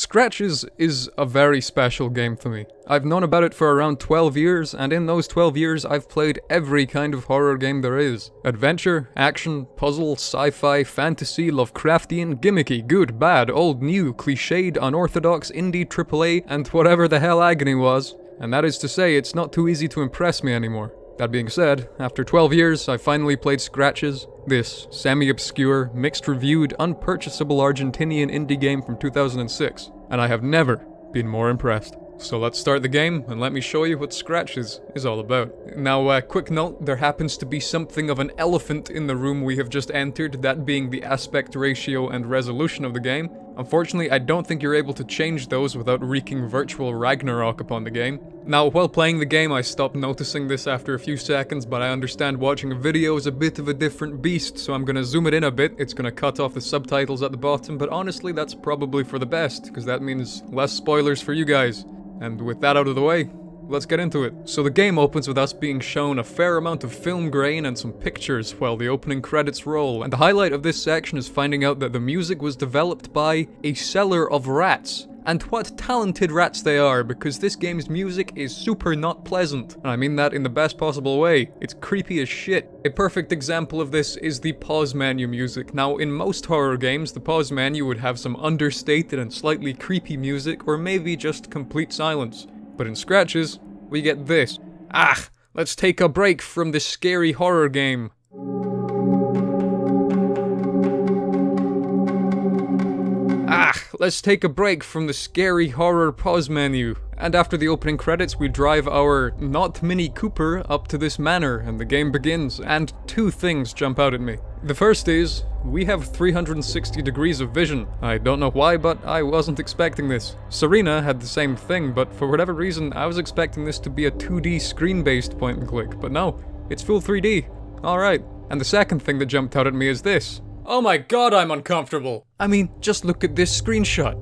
Scratches is a very special game for me. I've known about it for around 12 years, and in those 12 years, I've played every kind of horror game there is adventure, action, puzzle, sci fi, fantasy, Lovecraftian, gimmicky, good, bad, old, new, cliched, unorthodox, indie, AAA, and whatever the hell Agony was. And that is to say, it's not too easy to impress me anymore. That being said, after 12 years, I finally played Scratches, this semi-obscure, mixed-reviewed, unpurchasable Argentinian indie game from 2006, and I have never been more impressed. So let's start the game, and let me show you what Scratches is all about. Now, uh, quick note, there happens to be something of an elephant in the room we have just entered, that being the aspect ratio and resolution of the game. Unfortunately, I don't think you're able to change those without wreaking virtual Ragnarok upon the game. Now, while playing the game, I stopped noticing this after a few seconds, but I understand watching a video is a bit of a different beast, so I'm gonna zoom it in a bit, it's gonna cut off the subtitles at the bottom, but honestly, that's probably for the best, because that means less spoilers for you guys. And with that out of the way, let's get into it. So the game opens with us being shown a fair amount of film grain and some pictures while the opening credits roll, and the highlight of this section is finding out that the music was developed by a Cellar of Rats. And what talented rats they are, because this game's music is super not pleasant. And I mean that in the best possible way. It's creepy as shit. A perfect example of this is the pause menu music. Now, in most horror games, the pause menu would have some understated and slightly creepy music, or maybe just complete silence. But in Scratches, we get this. Ah, let's take a break from this scary horror game. Ah, let's take a break from the scary horror pause menu. And after the opening credits, we drive our not Mini Cooper up to this manor, and the game begins. And two things jump out at me. The first is, we have 360 degrees of vision. I don't know why, but I wasn't expecting this. Serena had the same thing, but for whatever reason, I was expecting this to be a 2D screen-based point and click, but no, it's full 3D. Alright. And the second thing that jumped out at me is this. Oh my god, I'm uncomfortable! I mean, just look at this screenshot.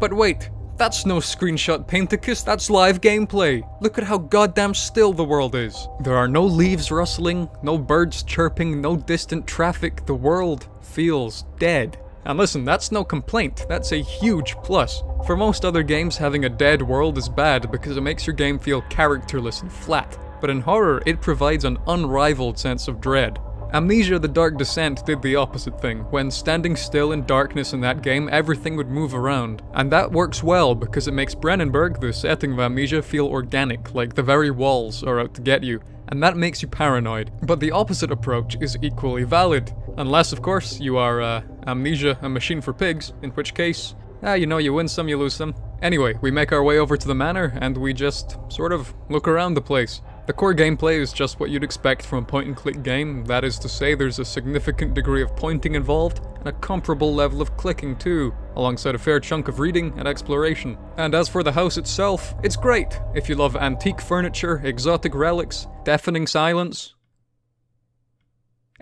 But wait, that's no screenshot Painticus, that's live gameplay. Look at how goddamn still the world is. There are no leaves rustling, no birds chirping, no distant traffic, the world feels dead. And listen, that's no complaint, that's a huge plus. For most other games, having a dead world is bad because it makes your game feel characterless and flat. But in horror, it provides an unrivaled sense of dread. Amnesia The Dark Descent did the opposite thing. When standing still in darkness in that game, everything would move around. And that works well because it makes Brennenburg, the setting of Amnesia, feel organic, like the very walls are out to get you. And that makes you paranoid. But the opposite approach is equally valid. Unless, of course, you are, uh, Amnesia, a machine for pigs, in which case, ah, you know, you win some, you lose some. Anyway, we make our way over to the manor, and we just sort of look around the place. The core gameplay is just what you'd expect from a point-and-click game, that is to say there's a significant degree of pointing involved, and a comparable level of clicking too, alongside a fair chunk of reading and exploration. And as for the house itself, it's great if you love antique furniture, exotic relics, deafening silence,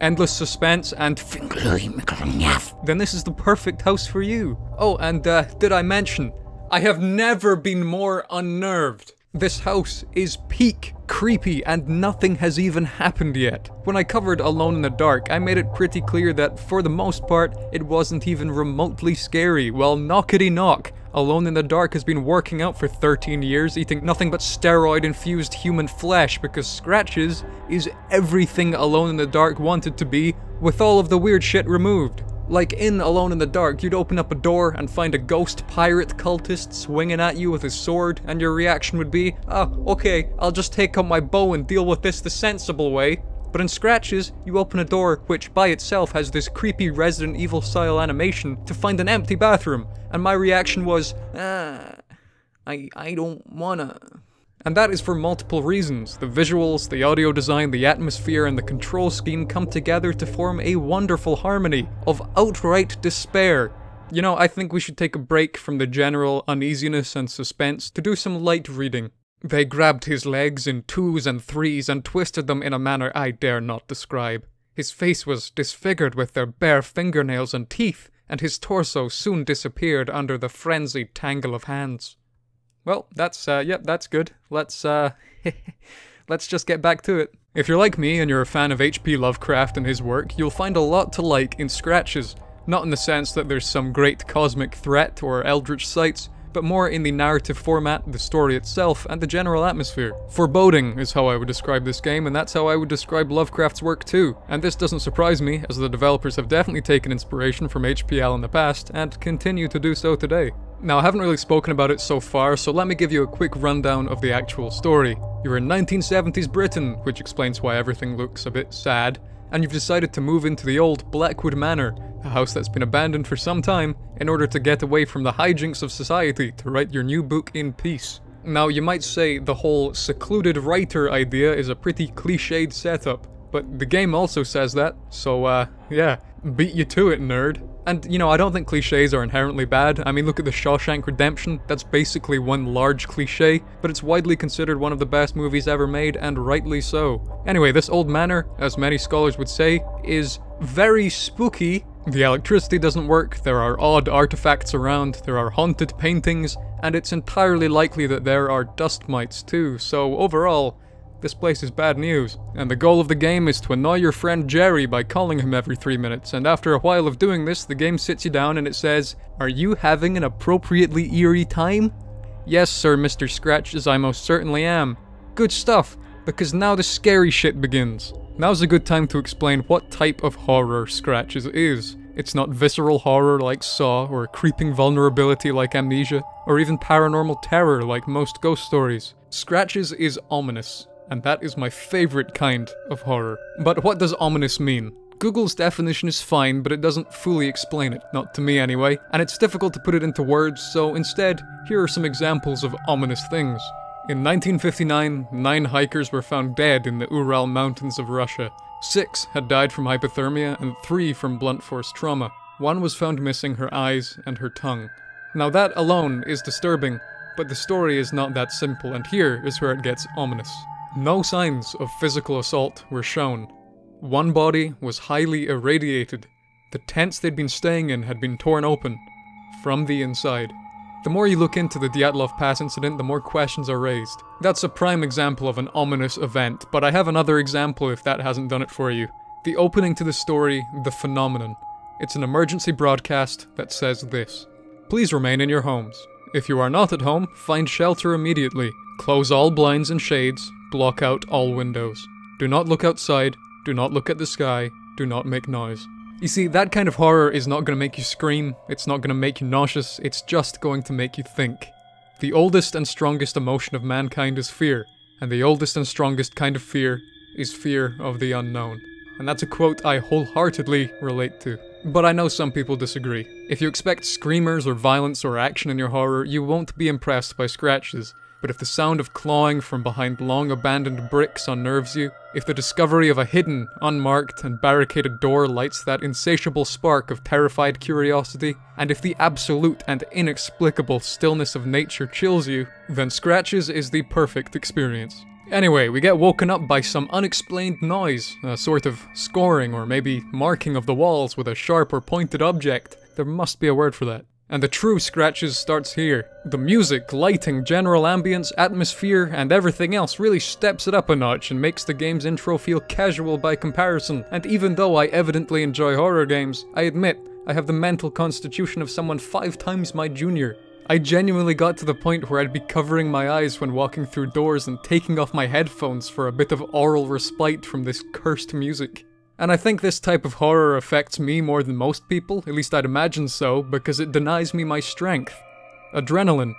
endless suspense, and then this is the perfect house for you. Oh, and uh, did I mention, I have never been more unnerved. This house is peak creepy and nothing has even happened yet. When I covered Alone in the Dark, I made it pretty clear that for the most part, it wasn't even remotely scary. Well, knockety knock. Alone in the Dark has been working out for 13 years, eating nothing but steroid-infused human flesh because Scratches is everything Alone in the Dark wanted to be, with all of the weird shit removed. Like in Alone in the Dark, you'd open up a door and find a ghost pirate cultist swinging at you with his sword, and your reaction would be, oh, okay, I'll just take out my bow and deal with this the sensible way. But in Scratches, you open a door which by itself has this creepy Resident Evil style animation to find an empty bathroom, and my reaction was, ah, I, I don't wanna. And that is for multiple reasons. The visuals, the audio design, the atmosphere, and the control scheme come together to form a wonderful harmony of outright despair. You know, I think we should take a break from the general uneasiness and suspense to do some light reading. They grabbed his legs in twos and threes and twisted them in a manner I dare not describe. His face was disfigured with their bare fingernails and teeth, and his torso soon disappeared under the frenzied tangle of hands. Well, that's, uh, yep, that's good. Let's, uh, let's just get back to it. If you're like me and you're a fan of H.P. Lovecraft and his work, you'll find a lot to like in Scratches. Not in the sense that there's some great cosmic threat or eldritch sights, but more in the narrative format, the story itself, and the general atmosphere. Foreboding is how I would describe this game, and that's how I would describe Lovecraft's work too. And this doesn't surprise me, as the developers have definitely taken inspiration from HPL in the past, and continue to do so today. Now, I haven't really spoken about it so far, so let me give you a quick rundown of the actual story. You're in 1970s Britain, which explains why everything looks a bit sad, and you've decided to move into the old Blackwood Manor, a house that's been abandoned for some time, in order to get away from the hijinks of society to write your new book in peace. Now, you might say the whole secluded writer idea is a pretty cliched setup, but the game also says that, so uh, yeah, beat you to it, nerd. And, you know, I don't think cliches are inherently bad. I mean, look at the Shawshank Redemption, that's basically one large cliche, but it's widely considered one of the best movies ever made, and rightly so. Anyway, this old manor, as many scholars would say, is very spooky. The electricity doesn't work, there are odd artifacts around, there are haunted paintings, and it's entirely likely that there are dust mites too, so overall, this place is bad news, and the goal of the game is to annoy your friend Jerry by calling him every 3 minutes, and after a while of doing this, the game sits you down and it says, Are you having an appropriately eerie time? Yes, sir, Mr. Scratch, as I most certainly am. Good stuff, because now the scary shit begins. Now's a good time to explain what type of horror Scratches is. It's not visceral horror like Saw, or creeping vulnerability like Amnesia, or even paranormal terror like most ghost stories. Scratches is ominous, and that is my favorite kind of horror. But what does ominous mean? Google's definition is fine, but it doesn't fully explain it, not to me anyway, and it's difficult to put it into words, so instead, here are some examples of ominous things. In 1959, nine hikers were found dead in the Ural Mountains of Russia. Six had died from hypothermia, and three from blunt force trauma. One was found missing her eyes and her tongue. Now, that alone is disturbing, but the story is not that simple, and here is where it gets ominous. No signs of physical assault were shown. One body was highly irradiated. The tents they'd been staying in had been torn open from the inside. The more you look into the Dyatlov Pass incident, the more questions are raised. That's a prime example of an ominous event, but I have another example if that hasn't done it for you. The opening to the story, The Phenomenon. It's an emergency broadcast that says this Please remain in your homes. If you are not at home, find shelter immediately. Close all blinds and shades, block out all windows. Do not look outside, do not look at the sky, do not make noise. You see, that kind of horror is not going to make you scream, it's not going to make you nauseous, it's just going to make you think. The oldest and strongest emotion of mankind is fear, and the oldest and strongest kind of fear is fear of the unknown. And that's a quote I wholeheartedly relate to. But I know some people disagree. If you expect screamers or violence or action in your horror, you won't be impressed by scratches. But if the sound of clawing from behind long abandoned bricks unnerves you, if the discovery of a hidden, unmarked, and barricaded door lights that insatiable spark of terrified curiosity, and if the absolute and inexplicable stillness of nature chills you, then Scratches is the perfect experience. Anyway, we get woken up by some unexplained noise, a sort of scoring or maybe marking of the walls with a sharp or pointed object. There must be a word for that. And the true scratches starts here. The music, lighting, general ambience, atmosphere, and everything else really steps it up a notch and makes the game's intro feel casual by comparison. And even though I evidently enjoy horror games, I admit I have the mental constitution of someone five times my junior. I genuinely got to the point where I'd be covering my eyes when walking through doors and taking off my headphones for a bit of aural respite from this cursed music. And I think this type of horror affects me more than most people, at least I'd imagine so, because it denies me my strength. Adrenaline.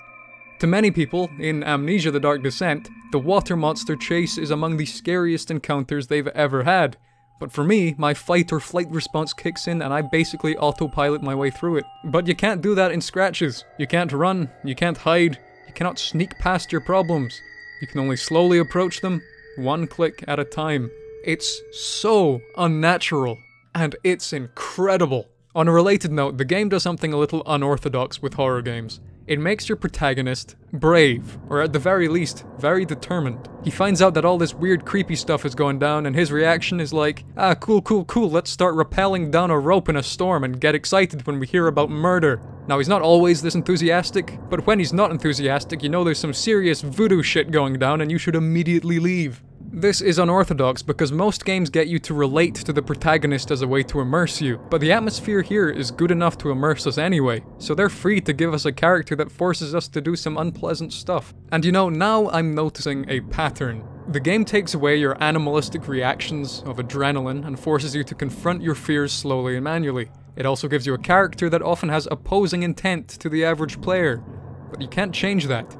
To many people, in Amnesia the Dark Descent, the water monster chase is among the scariest encounters they've ever had. But for me, my fight or flight response kicks in and I basically autopilot my way through it. But you can't do that in Scratches. You can't run, you can't hide, you cannot sneak past your problems. You can only slowly approach them, one click at a time. It's so unnatural, and it's incredible. On a related note, the game does something a little unorthodox with horror games. It makes your protagonist brave, or at the very least, very determined. He finds out that all this weird creepy stuff is going down and his reaction is like, ah cool cool cool, let's start rappelling down a rope in a storm and get excited when we hear about murder. Now he's not always this enthusiastic, but when he's not enthusiastic you know there's some serious voodoo shit going down and you should immediately leave. This is unorthodox because most games get you to relate to the protagonist as a way to immerse you, but the atmosphere here is good enough to immerse us anyway, so they're free to give us a character that forces us to do some unpleasant stuff. And you know, now I'm noticing a pattern. The game takes away your animalistic reactions of adrenaline and forces you to confront your fears slowly and manually. It also gives you a character that often has opposing intent to the average player, but you can't change that.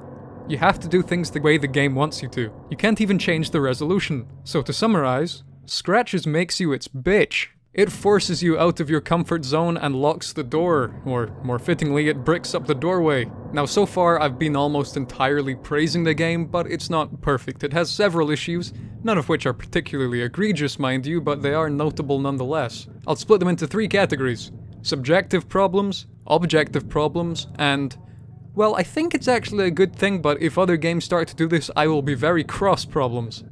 You have to do things the way the game wants you to. You can't even change the resolution. So to summarize, Scratches makes you its bitch. It forces you out of your comfort zone and locks the door, or more fittingly, it bricks up the doorway. Now, so far, I've been almost entirely praising the game, but it's not perfect. It has several issues, none of which are particularly egregious, mind you, but they are notable nonetheless. I'll split them into three categories subjective problems, objective problems, and well, I think it's actually a good thing, but if other games start to do this, I will be very cross problems.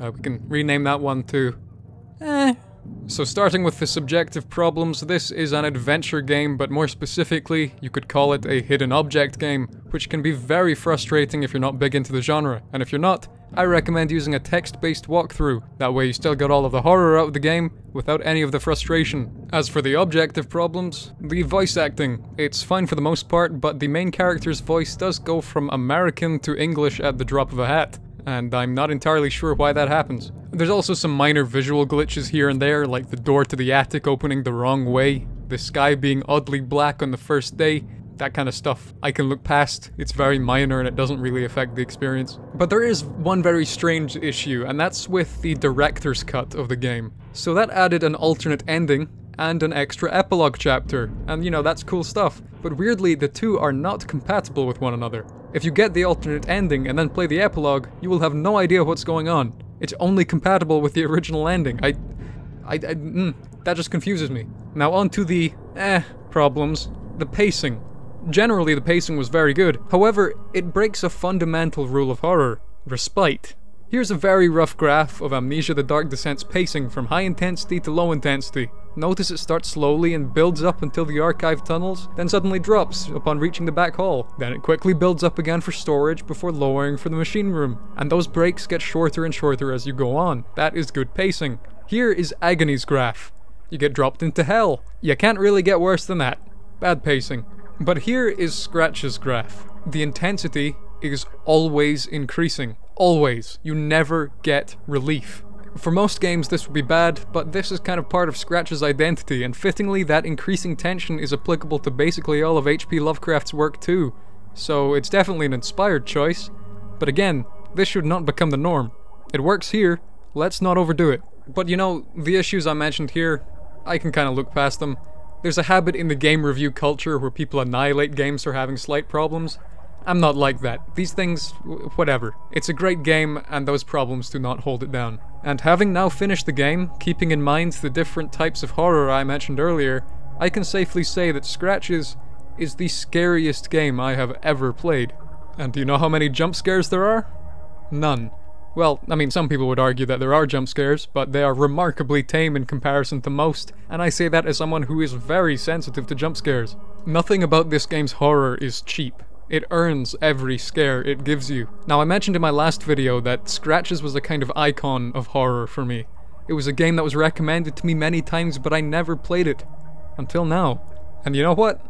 Uh, we can rename that one to... Eh. So starting with the subjective problems, this is an adventure game, but more specifically, you could call it a hidden object game, which can be very frustrating if you're not big into the genre, and if you're not, I recommend using a text-based walkthrough. That way you still get all of the horror out of the game without any of the frustration. As for the objective problems, the voice acting. It's fine for the most part, but the main character's voice does go from American to English at the drop of a hat. And I'm not entirely sure why that happens. There's also some minor visual glitches here and there, like the door to the attic opening the wrong way, the sky being oddly black on the first day, that kind of stuff I can look past. It's very minor and it doesn't really affect the experience. But there is one very strange issue, and that's with the director's cut of the game. So that added an alternate ending and an extra epilogue chapter, and you know, that's cool stuff. But weirdly, the two are not compatible with one another. If you get the alternate ending and then play the epilogue, you will have no idea what's going on. It's only compatible with the original ending. I... I... I mm, that just confuses me. Now on to the... eh... problems. The pacing. Generally, the pacing was very good. However, it breaks a fundamental rule of horror respite. Here's a very rough graph of Amnesia the Dark Descent's pacing from high intensity to low intensity. Notice it starts slowly and builds up until the archive tunnels, then suddenly drops upon reaching the back hall. Then it quickly builds up again for storage before lowering for the machine room. And those breaks get shorter and shorter as you go on. That is good pacing. Here is Agony's graph. You get dropped into hell. You can't really get worse than that. Bad pacing. But here is Scratch's graph. The intensity is always increasing. Always. You never get relief. For most games this would be bad, but this is kind of part of Scratch's identity, and fittingly that increasing tension is applicable to basically all of H.P. Lovecraft's work too. So it's definitely an inspired choice. But again, this should not become the norm. It works here, let's not overdo it. But you know, the issues I mentioned here, I can kind of look past them. There's a habit in the game review culture where people annihilate games for having slight problems. I'm not like that. These things, whatever. It's a great game, and those problems do not hold it down. And having now finished the game, keeping in mind the different types of horror I mentioned earlier, I can safely say that Scratches is the scariest game I have ever played. And do you know how many jump scares there are? None. Well, I mean, some people would argue that there are jump scares, but they are remarkably tame in comparison to most, and I say that as someone who is very sensitive to jump scares. Nothing about this game's horror is cheap. It earns every scare it gives you. Now, I mentioned in my last video that Scratches was a kind of icon of horror for me. It was a game that was recommended to me many times, but I never played it. Until now. And you know what?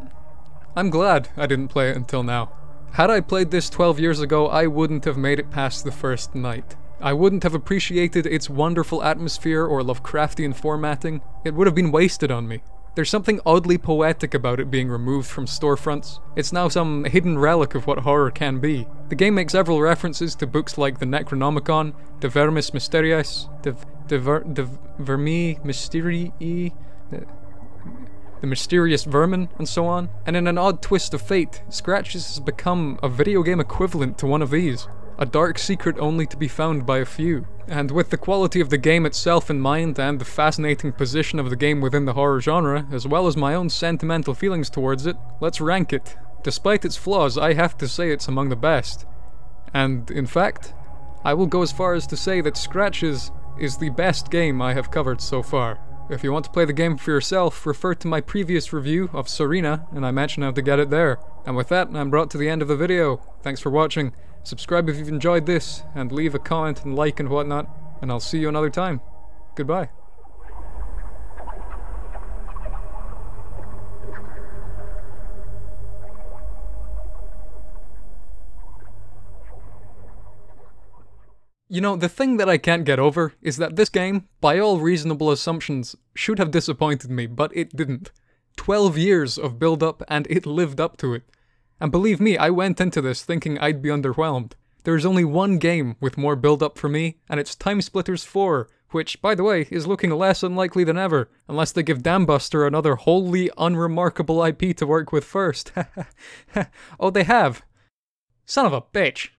I'm glad I didn't play it until now. Had I played this 12 years ago, I wouldn't have made it past the first night. I wouldn't have appreciated its wonderful atmosphere or Lovecraftian formatting. It would have been wasted on me. There's something oddly poetic about it being removed from storefronts. It's now some hidden relic of what horror can be. The game makes several references to books like the Necronomicon, De Vermis Mysteriis, De, De, Ver, De Vermi Mysterii, the mysterious vermin, and so on. And in an odd twist of fate, Scratches has become a video game equivalent to one of these. A dark secret only to be found by a few. And with the quality of the game itself in mind and the fascinating position of the game within the horror genre, as well as my own sentimental feelings towards it, let's rank it. Despite its flaws, I have to say it's among the best. And in fact, I will go as far as to say that Scratches is the best game I have covered so far. If you want to play the game for yourself, refer to my previous review of Serena, and I mention how to get it there. And with that, I'm brought to the end of the video. Thanks for watching. Subscribe if you've enjoyed this, and leave a comment and like and whatnot, and I'll see you another time. Goodbye. You know, the thing that I can't get over is that this game, by all reasonable assumptions, should have disappointed me, but it didn't. 12 years of build up and it lived up to it. And believe me, I went into this thinking I'd be underwhelmed. There's only one game with more build up for me, and it's TimeSplitters 4, which, by the way, is looking less unlikely than ever, unless they give Dambuster another wholly unremarkable IP to work with first. oh, they have. Son of a bitch.